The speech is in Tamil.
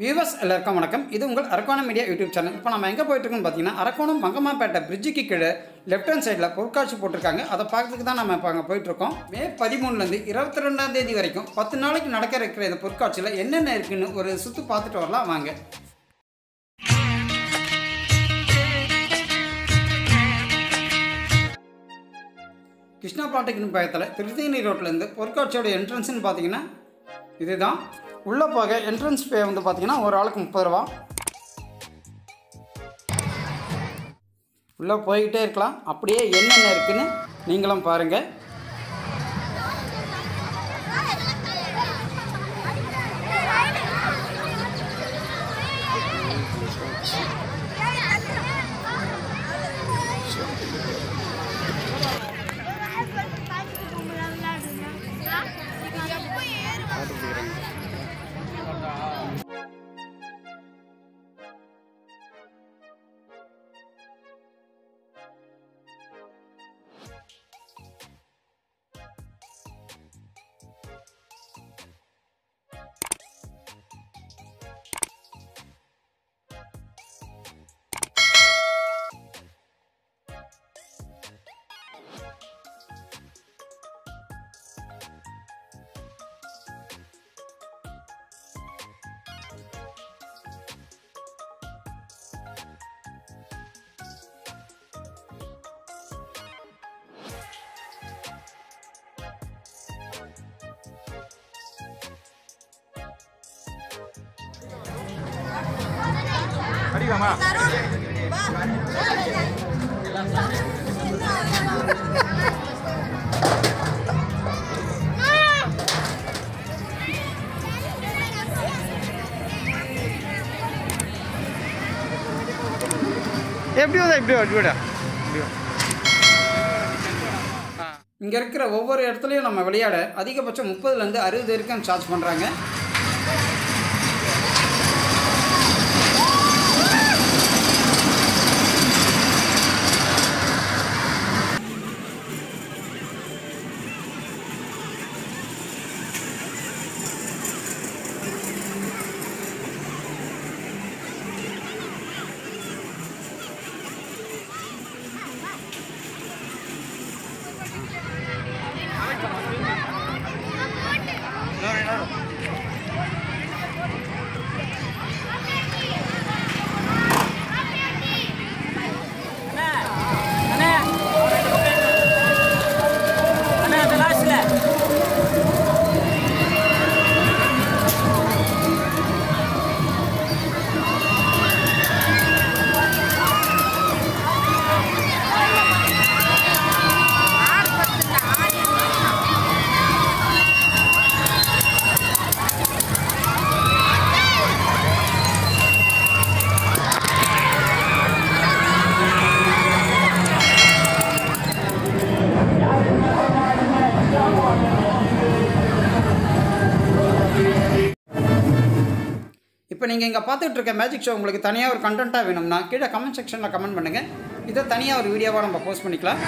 வியூவர்ஸ் எல்லாருக்கும் வணக்கம். இது உங்கள் அரக்கோணம் மீடியா யூடியூப் சேனல். இப்போ நம்ம எங்கே போயிட்டுருக்கோம்னு பார்த்தீங்கன்னா அரக்கோணம் மங்கம்மாப்பேட்டை பிரிட்ஜுக்கு கீழே லெஃப்ட் ஹேண்ட் சைடில் பொருட்காட்சி போட்டிருக்காங்க. அதை பார்க்கறதுக்கு தான் நம்ம இப்போ அங்கே போயிட்டுருக்கோம். மே பதிமூணுலேருந்து இருபத்தி ரெண்டாம் தேதி வரைக்கும் பத்து நாளைக்கு நடக்க இருக்கிற இந்த பொருட்காட்சியில் என்னென்ன இருக்குன்னு ஒரு சுற்று பார்த்துட்டு வரலாம். வாங்க. கிருஷ்ணா பாட்டுக்குன்னு பயத்தில் திருத்தணி ரோட்லேருந்து பொருட்காட்சியோட என்ட்ரன்ஸ்னு பார்த்தீங்கன்னா இதுதான். உள்ளே போக என்ட்ரன்ஸ் பே வந்து பார்த்தீங்கன்னா ஒரு ஆளுக்கு முப்பது ரூபா. உள்ளே போய்கிட்டே இருக்கலாம். அப்படியே என்னென்ன இருக்குதுன்னு நீங்களும் பாருங்கள் அடிக்கலாமா எப்படி வந்தா இப்படி வா, இப்படி இங்கே இருக்கிற ஒவ்வொரு இடத்துலையும் நம்ம விளையாட அதிகபட்சம் முப்பதுலேருந்து அறுபது வரைக்கும் சார்ஜ் பண்ணுறாங்க இப்போ நீங்கள் இங்கே பார்த்துட்டு இருக்க மேஜிக் ஷோ உங்களுக்கு தனியாக ஒரு கண்டென்ட்டாக வேணும்னா கீழே கமெண்ட் செக்ஷனில் கமெண்ட் பண்ணுங்கள் இதை தனியாக ஒரு வீடியோவாக நம்ம போஸ்ட் பண்ணிக்கலாம்.